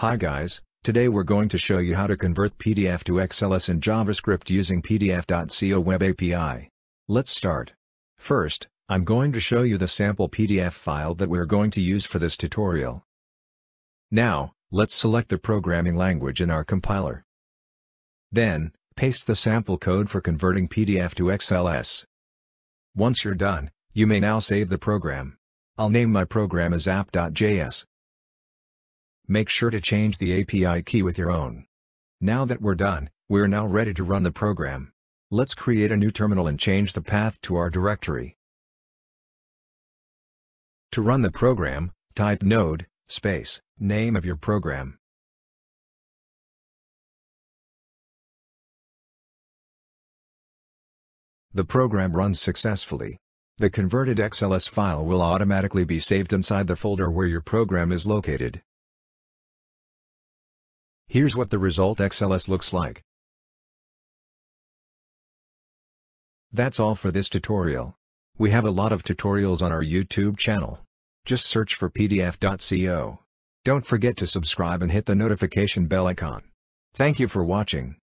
Hi guys, today we're going to show you how to convert PDF to XLS in JavaScript using PDF.co web API. Let's start. First, I'm going to show you the sample PDF file that we're going to use for this tutorial. Now, let's select the programming language in our compiler. Then, paste the sample code for converting PDF to XLS. Once you're done, you may now save the program. I'll name my program as app.js. Make sure to change the API key with your own. Now that we're done, we're now ready to run the program. Let's create a new terminal and change the path to our directory. To run the program, type node, space, name of your program. The program runs successfully. The converted XLS file will automatically be saved inside the folder where your program is located. Here's what the result XLS looks like. That's all for this tutorial. We have a lot of tutorials on our YouTube channel. Just search for pdf.co. Don't forget to subscribe and hit the notification bell icon. Thank you for watching.